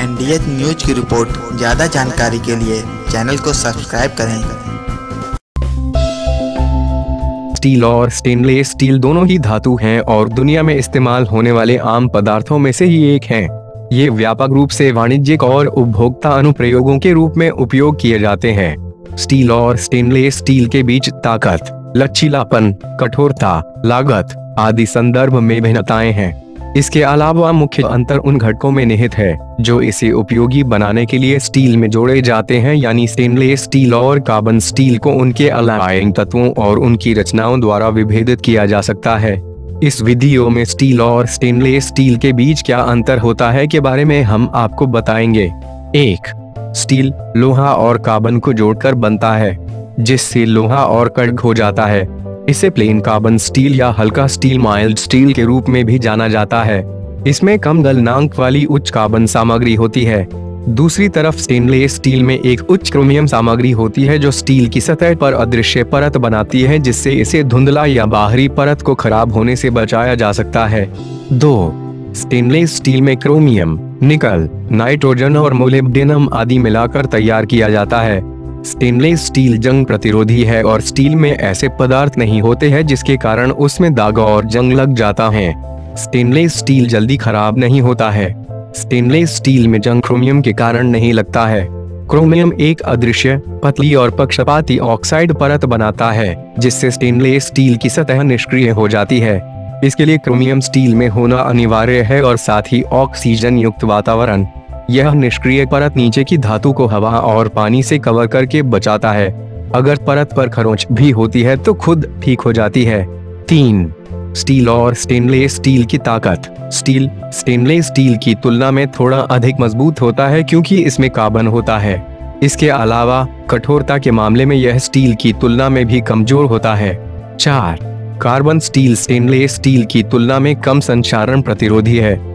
एनडीएच news की report. ज़्यादा जानकारी के लिए चैनल को सब्सक्राइब करें। स्टील और स्टेनलेस स्टील दोनों ही धातु हैं और दुनिया में इस्तेमाल होने वाले आम पदार्थों में से ही एक हैं। ये व्यापक रूप से वाणिज्यिक और उपभोक्ता अनुप्रयोगों के रूप में उपयोग किए जाते हैं। स्टील और स्टेनलेस स्टील के बीच ताकत, लचीलापन, कठोरता, लागत आदि संदर्भ में भिन्नताएँ हैं। इसके अलावा मुख्य अंतर उन घटकों में निहित है, जो इसे उपयोगी बनाने के लिए स्टील में जोड़े जाते हैं, यानी स्टेनलेस स्टील और कार्बन स्टील को उनके अलाइंग तत्वों और उनकी रचनाओं द्वारा विभेदित किया जा सकता है। इस वीडियो में स्टील और स्टेनलेस स्टील के बीच क्या अंतर होता है के बारे में हम आपको बताएँगे। एक, स्टील, लोहा और कार्बन को जोड़कर बनता है, जिससे लोहा और कड़क हो जाता है। इसे प्लेन कार्बन स्टील या हल्का स्टील माइल्ड स्टील के रूप में भी जाना जाता है। इसमें कम गलनांक वाली उच्च कार्बन सामग्री होती है। दूसरी तरफ़ स्टेनलेस स्टील में एक उच्च क्रोमियम सामग्री होती है जो स्टील की सतह पर अदृश्य परत बनाती है, जिससे इसे धुंधला या बाहरी परत को खराब होने से बचाया जा सकता है। दो, स्टेनलेस स्टील में क्रोमियम, निकल, नाइट्रोजन और मोलिब्डेनम आदि मिलाकर तैयार किया जाता है। स्टेनलेस स्टील जंग प्रतिरोधी है और स्टील में ऐसे पदार्थ नहीं होते हैं जिसके कारण उसमें दाग और जंग लग जाता है। स्टेनलेस स्टील जल्दी खराब नहीं होता है। स्टेनलेस स्टील में जंग क्रोमियम के कारण नहीं लगता है। क्रोमियम एक अदृश्य, पतली और पक्षपाती ऑक्साइड परत बनाता है, जिससे स्टेनलेस स्टील की सतह निष्क्रिय हो जाती है। इसके लिए क्रोमियम स्टील में होना अनिवार्य है और साथ ही ऑक्सीजन युक्त वातावरण। यह निष्क्रिय परत नीचे की धातु को हवा और पानी से कवर करके बचाता है। अगर परत पर खरोंच भी होती है तो खुद ठीक हो जाती है। तीन, स्टील और स्टेनलेस स्टील की ताकत। स्टील स्टेनलेस स्टील की तुलना में थोड़ा अधिक मज़बूत होता है क्योंकि इसमें कार्बन होता है। इसके अलावा, कठोरता के मामले में यह स्टील की तुलना में भी कमज़ोर होता है। चार, कार्बन स्टील स्टेनलेस स्टील की तुलना में कम संचारण प्रतिरोधी है।